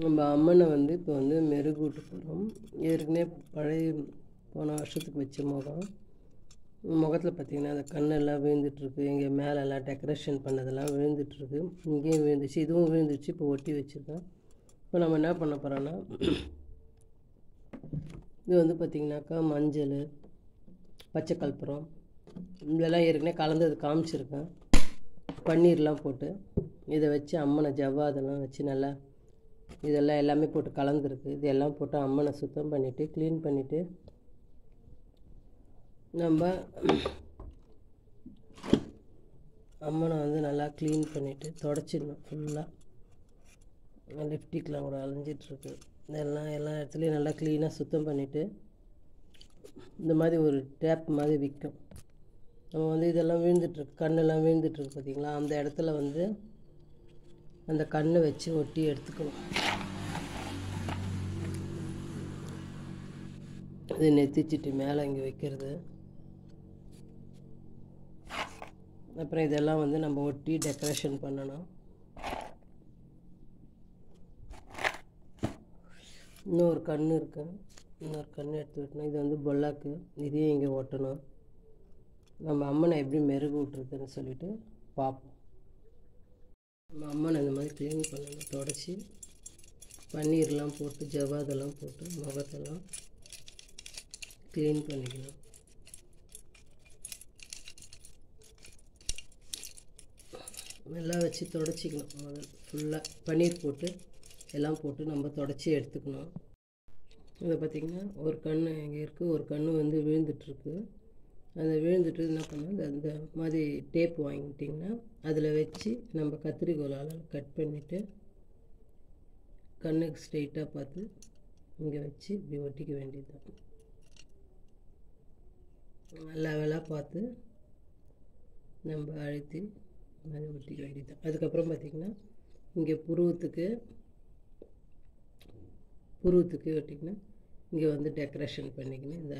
நம்ம அம்மனை வந்து இப்போ வந்து மெருகூட்டு போகிறோம் ஏற்கனவே பழைய போன வருஷத்துக்கு வச்ச முகம். முகத்தில் பார்த்திங்கன்னா அந்த கண்ணெல்லாம் விழுந்துட்டுருக்கு. இங்கே மேலெல்லாம் டெக்கரேஷன் பண்ணதெல்லாம் விழுந்துட்டுருக்கு. இங்கேயும் விழுந்துச்சு இதுவும் விழுந்துச்சு இப்போ ஒட்டி வச்சுருக்கேன். இப்போ நம்ம என்ன பண்ண போகிறோன்னா இது வந்து பார்த்திங்கனாக்கா மஞ்சள் பச்சை கற்பூரம் இதெல்லாம் ஏற்கனவே கலந்து அது காமிச்சிருக்கேன். பன்னீர்லாம் போட்டு இதை வச்சு அம்மனை ஜவ்வாதெல்லாம் வச்சு நல்லா இதெல்லாம் எல்லாமே போட்டு கலந்துருக்கு. இதெல்லாம் போட்டு அம்மனை சுத்தம் பண்ணிவிட்டு க்ளீன் பண்ணிவிட்டு நம்ம அம்மனை வந்து நல்லா க்ளீன் பண்ணிவிட்டு தொடச்சிடணும் ஃபுல்லாக லிப்டிக்லாம் கூட அலைஞ்சிட்ருக்கு இதெல்லாம் எல்லா இடத்துலையும் நல்லா க்ளீனாக சுத்தம் பண்ணிவிட்டு இந்த மாதிரி ஒரு டேப் மாதிரி விற்கும். நம்ம வந்து இதெல்லாம் விழுந்துட்டுருக்கு கண்ணெல்லாம் விழுந்துட்டுருக்கு பார்த்தீங்களா அந்த இடத்துல வந்து அந்த கண்ணை வச்சு ஒட்டி எடுத்துக்கணும். இது நெத்திச்சிட்டு மேலே இங்கே வைக்கிறது. அப்புறம் இதெல்லாம் வந்து நம்ம ஒட்டி டெக்கரேஷன் பண்ணணும். இன்னொரு கண் இருக்கு. இன்னொரு கண் எடுத்து விட்டணும். இது வந்து பொல்லாக்கு. இதையும் இங்கே ஒட்டணும். நம்ம அம்மனை எப்படி மெருகு விட்ருக்குன்னு சொல்லிட்டு பார்ப்போம் நம்ம அம்மனை இந்த மாதிரி க்ளீன் பண்ணணும் தொடச்சி பன்னீர்லாம் போட்டு ஜவாதெல்லாம் போட்டு முகத்தெல்லாம் க்ளீன் பண்ணிக்கணும் நல்லா வச்சு தொடச்சிக்கணும். முதல்ல ஃபுல்லாக பன்னீர் போட்டு எல்லாம் போட்டு நம்ம தொடச்சி எடுத்துக்கணும். இதை பார்த்திங்கன்னா ஒரு கண் இங்கே இருக்குது ஒரு கண் வந்து விழுந்துட்டுருக்கு அதை விழுந்துட்டு என்ன பண்ணோம்? இந்த மாதிரி டேப் வாங்கிட்டிங்கன்னா அதில் வச்சு நம்ம கத்திரிக்கோலால் கட் பண்ணிவிட்டு கண்ணுக்கு ஸ்ட்ரெயிட்டாக பார்த்து இங்கே வச்சு இப்படி ஒட்டிக்க வேண்டியது லெவலாக பார்த்து நம்ம அழுத்தி மாதிரி ஒட்டிக்க வேண்டியது அதுக்கப்புறம் பார்த்திங்கன்னா இங்கே புருவத்துக்கு புருவத்துக்கு ஒட்டிக்கினா இங்கே வந்து டெக்கரேஷன் பண்ணிக்கின்னு இந்த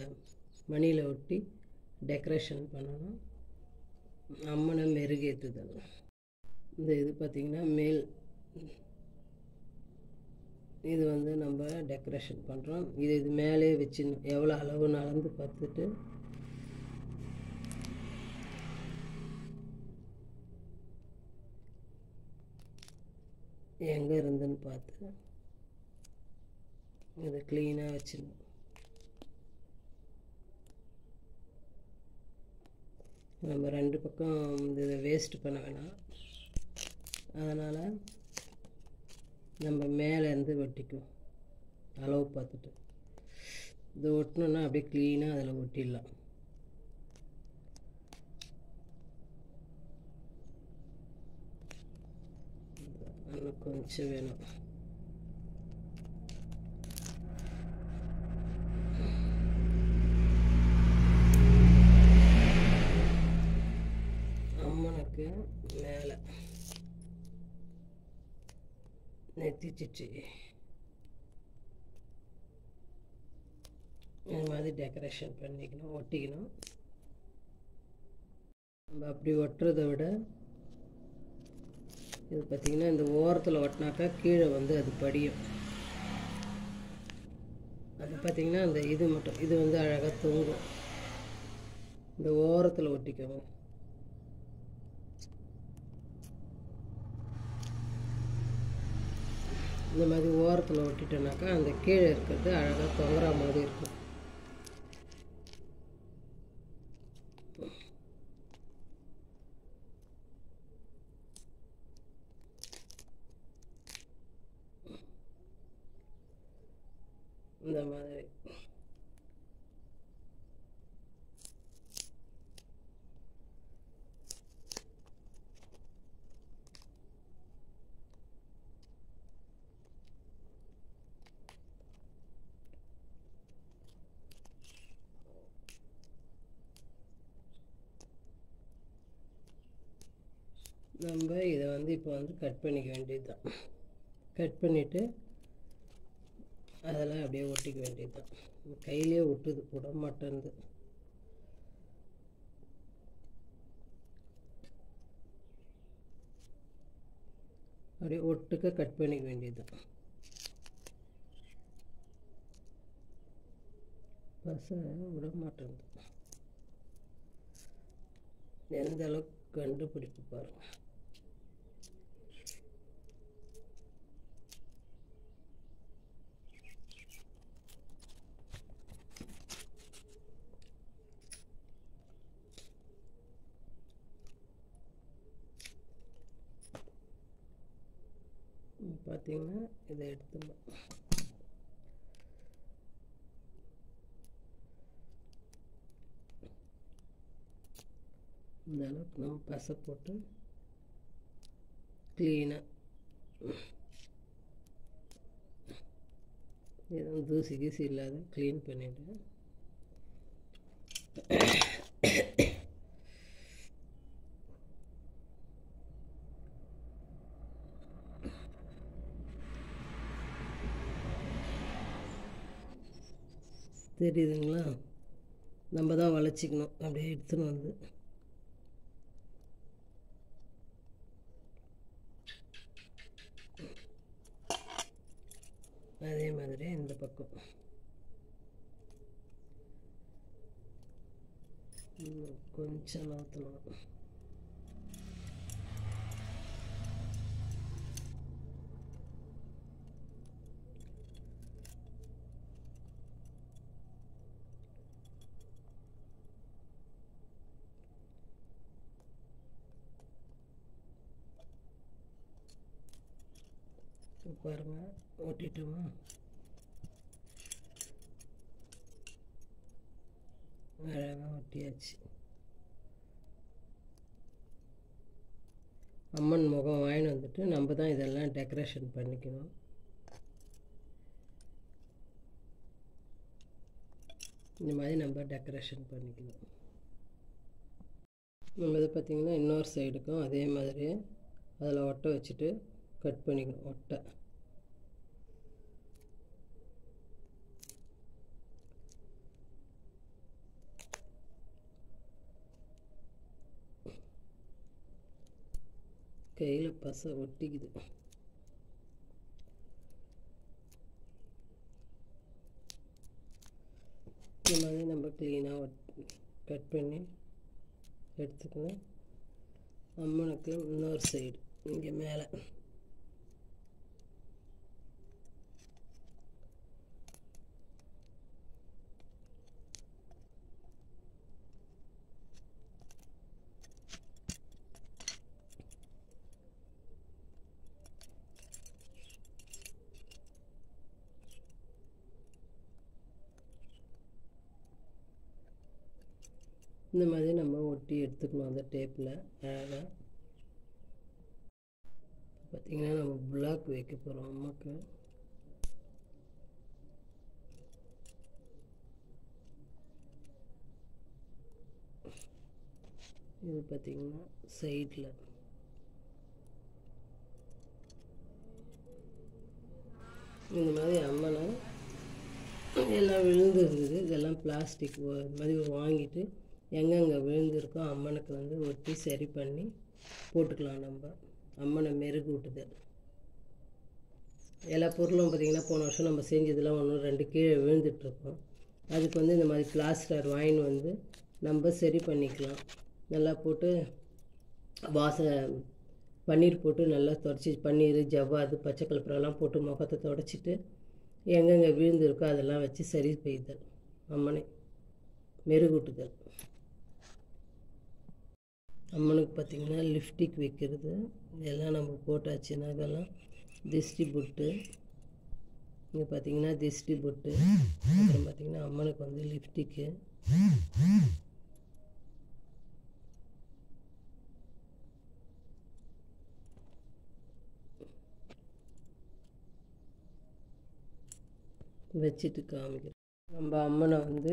மணியில் ஒட்டி டெக்கரேஷன் பண்ணணும். அம்மனை மெருகேற்றுதல் இந்த இது பார்த்திங்கன்னா மேல் இது வந்து நம்ம டெக்கரேஷன் பண்ணுறோம் இது இது மேலே வச்சு எவ்வளோ அளவு அளந்து பார்த்துட்டு எங்கே இருந்துன்னு பார்த்து இதை க்ளீனாக வச்சிடணும். நம்ம ரெண்டு பக்கம் இதை வேஸ்ட் பண்ண வேணாம். அதனால் நம்ம மேலேருந்து ஒட்டிக்கும் அளவு பார்த்துட்டு. இதை ஒட்டணுன்னா அப்படியே க்ளீனாக அதில் ஒட்டிடலாம். இன்னும் கொஞ்சம் வேணும். இருக்கு. மேலே. நெத்திச்சிச்சு. இந்த மாதிரி டெக்கரேஷன் பண்ணிக்கணும் ஒட்டிக்கணும். நம்ம அப்படி ஒட்டுறதை விட இது பார்த்திங்கன்னா இந்த ஓரத்தில் ஒட்டினாக்கா கீழே வந்து அது படியும். அது பார்த்திங்கன்னா அந்த இது மட்டும் இது வந்து அழகாக தூங்கும். இந்த ஓரத்தில் ஒட்டிக்கோங்க இந்த மாதிரி ஓரத்தில் ஒட்டிட்டோன்னாக்கா அந்த கீழே இருக்கிறது அழகாக தொங்குற மாதிரி இருக்கும். நம்ம இதை வந்து இப்போ வந்து கட் பண்ணிக்க வேண்டியது தான் கட் பண்ணிவிட்டு அதெல்லாம் அப்படியே ஒட்டிக்க வேண்டியது தான் கையிலே ஒட்டுது விட மாட்டேன்து. அப்படியே ஒட்டுக்க கட் பண்ணிக்க வேண்டியது தான் பசை விட மாட்டேன் எந்த அளவுக்கு கண்டுபிடிப்பு பாருங்கள் பார்த்தீங்கன்னா இதை எடுத்துமா இந்த அளவுக்கு நம்ம பசை போட்டு க்ளீனாக எதுவும் தூசி கீசி இல்லாத க்ளீன் பண்ணிவிட்டேன் தெரியுதுங்களா? நம்ம தான் வளைச்சிக்கணும் அப்படியே எடுத்துன்னு வந்து. அதே மாதிரி இந்த பக்கம். கொஞ்சம் நவுத்தணும் பாருங்க ஓட்டிட்டோமா. அழகாக ஒட்டியாச்சு அம்மன் முகம் வாங்கின்னு வந்துட்டு நம்ம தான் இதெல்லாம் டெக்கரேஷன் பண்ணிக்கணும். இந்த மாதிரி நம்ம டெக்கரேஷன் பண்ணிக்கணும். நம்ம இதை பார்த்திங்கன்னா இன்னொரு சைடுக்கும் அதே மாதிரி அதில் ஒட்டை வச்சுட்டு கட் பண்ணிக்கணும் ஒட்டை. கையில் பசை ஒட்டிக்குது. இந்த மாதிரி நம்ம க்ளீனாக கட் பண்ணி எடுத்துக்கணும். அம்மனுக்கு இன்னொரு சைடு இங்கே மேலே. இந்த மாதிரி நம்ம ஒட்டி எடுத்துக்கணும் அந்த டேப்பில் அழகாக பார்த்திங்கன்னா நம்ம பிளாக் வைக்க போகிறோம் அம்மாவுக்கு இது பார்த்திங்கன்னா சைடில் இந்த மாதிரி அம்மனை எல்லாம் விழுந்துருந்தது இதெல்லாம் பிளாஸ்டிக் இது மாதிரி வாங்கிட்டு எங்கெங்கே விழுந்திருக்கோ அம்மனுக்கு வந்து ஒட்டி சரி பண்ணி போட்டுக்கலாம் நம்ம. அம்மனை மெருகூட்டுது எல்லா பொருளும் பார்த்திங்கன்னா போன வருஷம் நம்ம செஞ்சதெல்லாம் ஒன்று ரெண்டு கீழே விழுந்துட்டுருக்கோம். அதுக்கு வந்து இந்த மாதிரி பிளாஸ்டர் வாயின் வந்து நம்ம சரி பண்ணிக்கலாம். நல்லா போட்டு வாச பன்னீர் போட்டு நல்லா தொடச்சி பன்னீர் ஜவ்வாது பச்சை கலப்பரெல்லாம் போட்டு முகத்தை தொடச்சிட்டு எங்கெங்கே விழுந்திருக்கோ அதெல்லாம் வச்சு சரி பெய்தல் அம்மனை மெருகூட்டுதல் அம்மனுக்கு பார்த்திங்கன்னா லிப்டிக் வைக்கிறது இதெல்லாம் நம்ம போட்டாச்சு நகைலாம் திஷ்டி பொட்டு இங்கே பார்த்தீங்கன்னா திஷ்டி பொட்டு அப்புறம் பார்த்திங்கன்னா அம்மனுக்கு வந்து லிப்டிக்கு வச்சுட்டு காமிக்கிறேன். நம்ம அம்மனை வந்து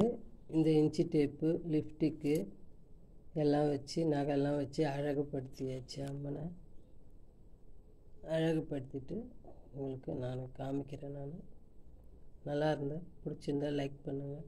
இந்த இன்ச்சி டேப்பு லிப்டிக்கு எல்லாம் வச்சு நகைலாம் வச்சு அழகுபடுத்தியாச்சு அம்மனை. அழகுபடுத்திட்டு உங்களுக்கு நான் காமிக்கிறேன் நான். நல்லா இருந்தால் பிடிச்சிருந்தா லைக் பண்ணுங்கள்